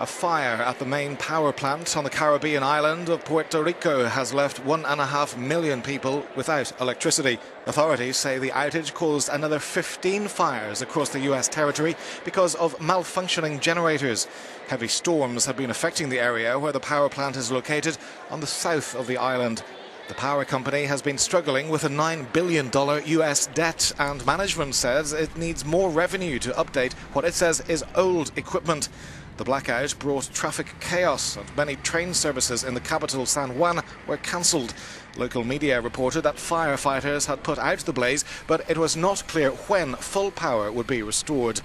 A fire at the main power plant on the Caribbean island of Puerto Rico has left one and a half million people without electricity. Authorities say the outage caused another 15 fires across the U.S. territory because of malfunctioning generators. Heavy storms have been affecting the area where the power plant is located on the south of the island. The power company has been struggling with a $9 billion US debt, and management says it needs more revenue to update what it says is old equipment. The blackout brought traffic chaos and many train services in the capital San Juan were cancelled. Local media reported that firefighters had put out the blaze, but it was not clear when full power would be restored.